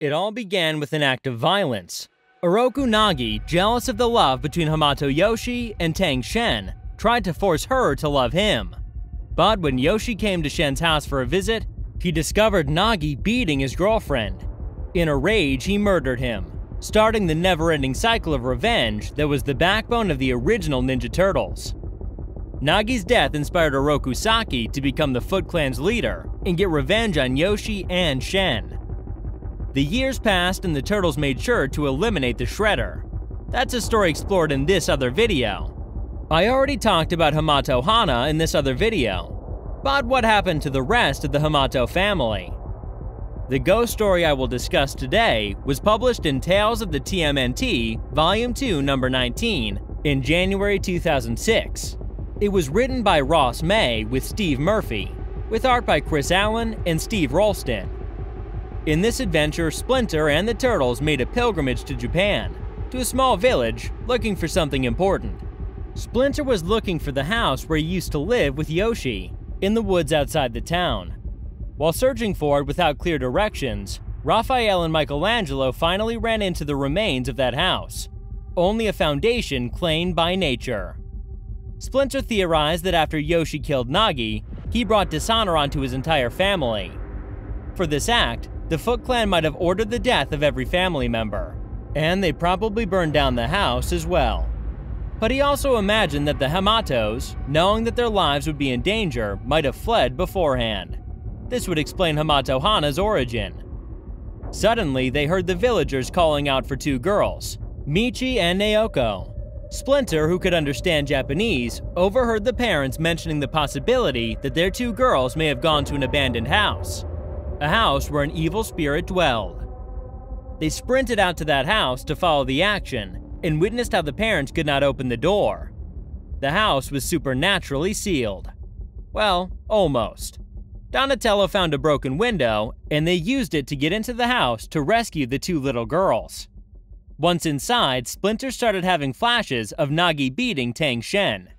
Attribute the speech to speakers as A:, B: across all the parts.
A: It all began with an act of violence. Oroku Nagi, jealous of the love between Hamato Yoshi and Tang Shen, tried to force her to love him. But when Yoshi came to Shen's house for a visit, he discovered Nagi beating his girlfriend. In a rage, he murdered him, starting the never-ending cycle of revenge that was the backbone of the original Ninja Turtles. Nagi's death inspired Oroku Saki to become the Foot Clan's leader and get revenge on Yoshi and Shen. The years passed and the Turtles made sure to eliminate the Shredder. That's a story explored in this other video. I already talked about Hamato Hana in this other video, but what happened to the rest of the Hamato family? The ghost story I will discuss today was published in Tales of the TMNT, Volume 2, Number 19, in January 2006. It was written by Ross May with Steve Murphy, with art by Chris Allen and Steve Rolston. In this adventure, Splinter and the Turtles made a pilgrimage to Japan, to a small village, looking for something important. Splinter was looking for the house where he used to live with Yoshi, in the woods outside the town. While searching for it without clear directions, Raphael and Michelangelo finally ran into the remains of that house, only a foundation claimed by nature. Splinter theorized that after Yoshi killed Nagi, he brought dishonor onto his entire family. For this act, the Foot Clan might have ordered the death of every family member, and they probably burned down the house as well. But he also imagined that the Hamatos, knowing that their lives would be in danger, might have fled beforehand. This would explain Hamato Hana's origin. Suddenly, they heard the villagers calling out for two girls, Michi and Naoko. Splinter, who could understand Japanese, overheard the parents mentioning the possibility that their two girls may have gone to an abandoned house, a house where an evil spirit dwelled. They sprinted out to that house to follow the action and witnessed how the parents could not open the door. The house was supernaturally sealed. Well, almost. Donatello found a broken window, and they used it to get into the house to rescue the two little girls. Once inside, Splinter started having flashes of Nagi beating Tang Shen.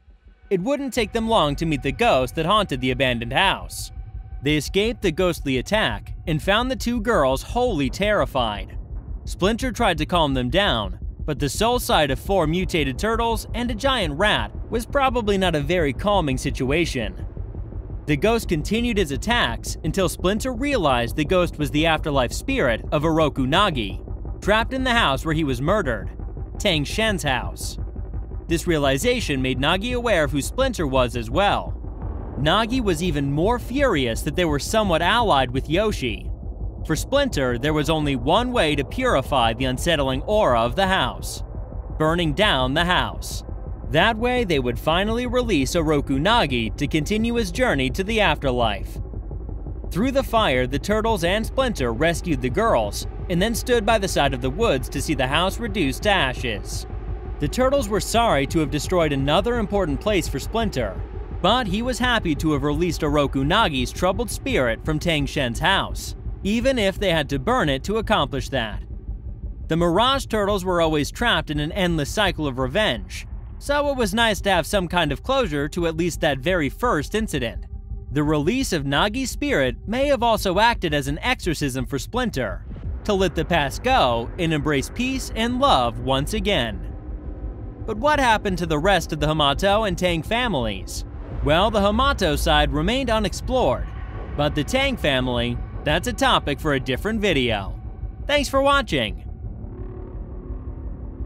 A: It wouldn't take them long to meet the ghost that haunted the abandoned house. They escaped the ghostly attack and found the two girls wholly terrified. Splinter tried to calm them down, but the soul side of four mutated turtles and a giant rat was probably not a very calming situation. The ghost continued his attacks until Splinter realized the ghost was the afterlife spirit of Oroku Nagi, trapped in the house where he was murdered, Tang Shen's house. This realization made Nagi aware of who Splinter was as well. Nagi was even more furious that they were somewhat allied with Yoshi. For Splinter, there was only one way to purify the unsettling aura of the house burning down the house. That way, they would finally release Oroku Nagi to continue his journey to the afterlife. Through the fire, the Turtles and Splinter rescued the girls, and then stood by the side of the woods to see the house reduced to ashes. The Turtles were sorry to have destroyed another important place for Splinter, but he was happy to have released Oroku Nagi's troubled spirit from Tang Shen's house, even if they had to burn it to accomplish that. The Mirage Turtles were always trapped in an endless cycle of revenge, so it was nice to have some kind of closure to at least that very first incident. The release of Nagi's spirit may have also acted as an exorcism for Splinter, to let the past go and embrace peace and love once again. But what happened to the rest of the Hamato and Tang families? Well, the Hamato side remained unexplored, but the Tang family, that's a topic for a different video. Thanks for watching!